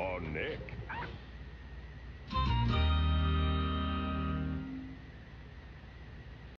or Nick.